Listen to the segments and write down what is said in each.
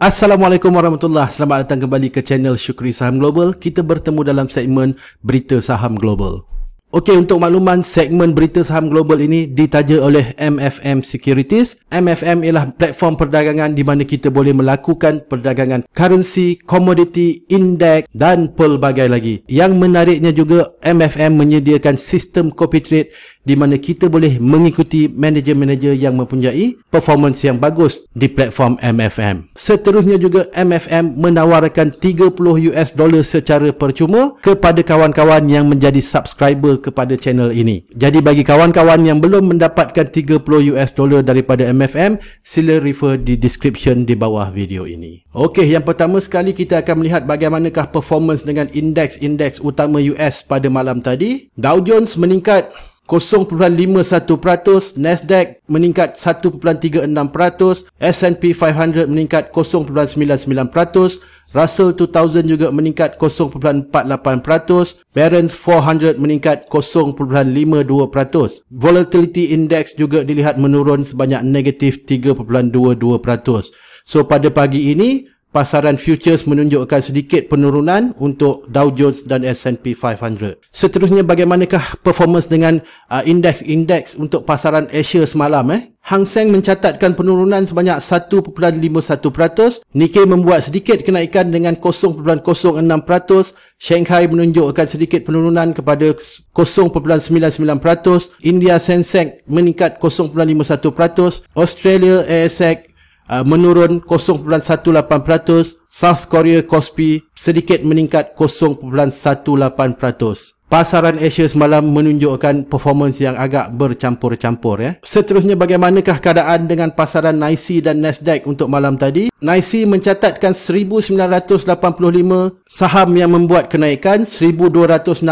Assalamualaikum warahmatullahi Selamat datang kembali ke channel Syukri Saham Global. Kita bertemu dalam segmen Berita Saham Global. Okey, untuk makluman, segmen Berita Saham Global ini ditaja oleh MFM Securities. MFM ialah platform perdagangan di mana kita boleh melakukan perdagangan currency, commodity, index dan pelbagai lagi. Yang menariknya juga, MFM menyediakan sistem copy trade di mana kita boleh mengikuti manager-manager yang mempunyai performance yang bagus di platform MFM. Seterusnya juga MFM menawarkan 30 US dollar secara percuma kepada kawan-kawan yang menjadi subscriber kepada channel ini. Jadi bagi kawan-kawan yang belum mendapatkan 30 US dollar daripada MFM, sila refer di description di bawah video ini. Okey, yang pertama sekali kita akan melihat bagaimanakah performance dengan indeks-indeks utama US pada malam tadi. Dow Jones meningkat 0.51%, Nasdaq meningkat 1.36%, S&P 500 meningkat 0.99%, Russell 2000 juga meningkat 0.48%, Barron's 400 meningkat 0.52%. Volatility Index juga dilihat menurun sebanyak negatif 3.22%. So pada pagi ini, pasaran futures menunjukkan sedikit penurunan untuk Dow Jones dan S&P 500. Seterusnya bagaimanakah performance dengan uh, indeks-indeks untuk pasaran Asia semalam eh? Hang Seng mencatatkan penurunan sebanyak 1.51%, Nikkei membuat sedikit kenaikan dengan 0.06%, Shanghai menunjukkan sedikit penurunan kepada 0.99%, India Sensex meningkat 0.51%, Australia ASX uh, menurun 0.18%, South Korea Kospi sedikit meningkat 0.18%. Pasaran Asia semalam menunjukkan performance yang agak bercampur-campur ya. Seterusnya bagaimanakah keadaan dengan pasaran NYSE dan Nasdaq untuk malam tadi? NYSE mencatatkan 1985 saham yang membuat kenaikan, 1216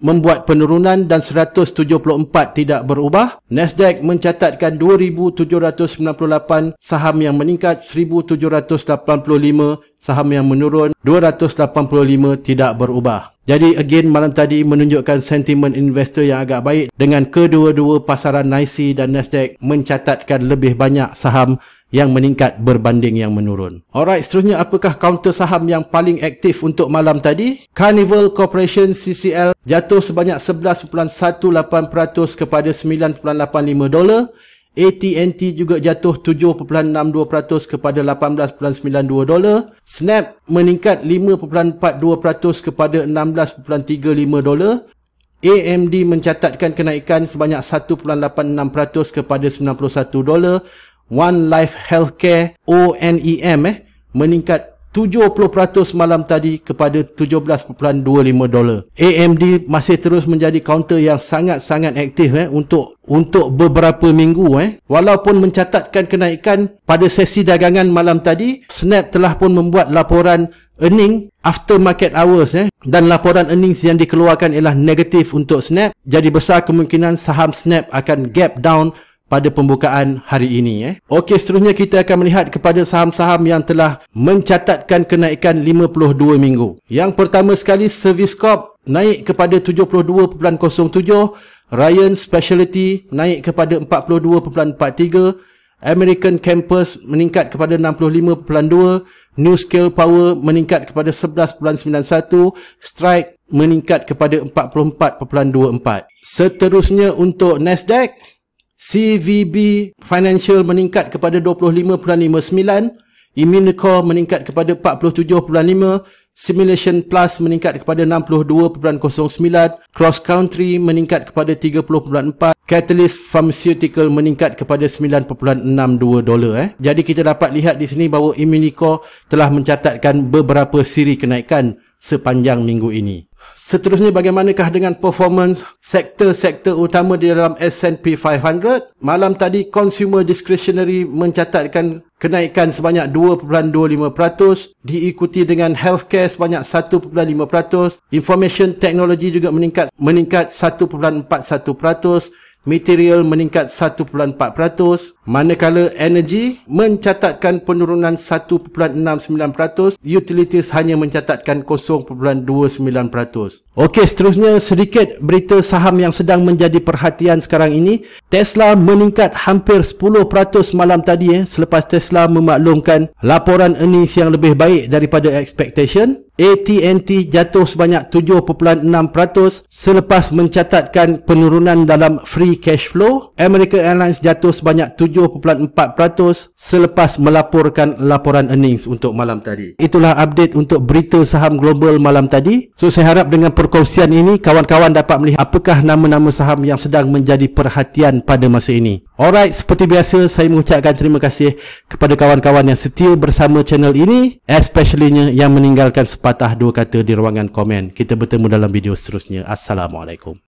membuat penurunan dan 174 tidak berubah. Nasdaq mencatatkan 2798 saham yang meningkat, 1785 saham yang menurun, 285 tidak berubah. Jadi again malam tadi menunjukkan sentimen investor yang agak baik dengan kedua-dua pasaran NYSE dan Nasdaq mencatatkan lebih banyak saham yang meningkat berbanding yang menurun. Alright, seterusnya apakah counter saham yang paling aktif untuk malam tadi? Carnival Corporation CCL jatuh sebanyak 11.18% kepada 9.85 dolar. AT&T juga jatuh 7.62% kepada 18.92 dolar. Snap meningkat 5.42% kepada 16.35 dolar. AMD mencatatkan kenaikan sebanyak 1.86% kepada 91 dolar. One Life Healthcare ONEM eh meningkat 70% malam tadi kepada 17.25 dolar. AMD masih terus menjadi counter yang sangat-sangat aktif eh untuk untuk beberapa minggu eh. Walaupun mencatatkan kenaikan pada sesi dagangan malam tadi, Snap telah pun membuat laporan earning after market hours eh dan laporan earnings yang dikeluarkan ialah negatif untuk Snap. Jadi besar kemungkinan saham Snap akan gap down pada pembukaan hari ini. Eh. Okey, seterusnya kita akan melihat kepada saham-saham yang telah mencatatkan kenaikan 52 minggu. Yang pertama sekali, Service Corp naik kepada 72.07, Ryan Specialty naik kepada 42.43, American Campus meningkat kepada 65.2, New Scale Power meningkat kepada 11.91, Strike meningkat kepada 44.24. Seterusnya untuk Nasdaq, CVB Financial meningkat kepada 25.59, Immunicore meningkat kepada 47.5, Simulation Plus meningkat kepada 62.09, Cross Country meningkat kepada 30.4, Catalyst Pharmaceutical meningkat kepada 9.62 dolar eh. Jadi kita dapat lihat di sini bahawa Immunicore telah mencatatkan beberapa siri kenaikan sepanjang minggu ini. Seterusnya bagaimanakah dengan performance sektor-sektor utama di dalam S&P 500? Malam tadi consumer discretionary mencatatkan kenaikan sebanyak 2.25%, diikuti dengan healthcare sebanyak 1.5%, information technology juga meningkat meningkat 1.41%, material meningkat 1.4%, manakala energy mencatatkan penurunan 1.69%, utilities hanya mencatatkan 0.29%. Okey, seterusnya sedikit berita saham yang sedang menjadi perhatian sekarang ini. Tesla meningkat hampir 10% malam tadi eh, selepas Tesla memaklumkan laporan earnings yang lebih baik daripada expectation. AT&T jatuh sebanyak 7.6% selepas mencatatkan penurunan dalam free cash flow. American Airlines jatuh sebanyak 7.4% selepas melaporkan laporan earnings untuk malam tadi. Itulah update untuk berita saham global malam tadi. So saya harap dengan perkongsian ini kawan-kawan dapat melihat apakah nama-nama saham yang sedang menjadi perhatian pada masa ini. Alright, seperti biasa saya mengucapkan terima kasih kepada kawan-kawan yang setia bersama channel ini, especially yang meninggalkan sepatah dua kata di ruangan komen. Kita bertemu dalam video seterusnya. Assalamualaikum.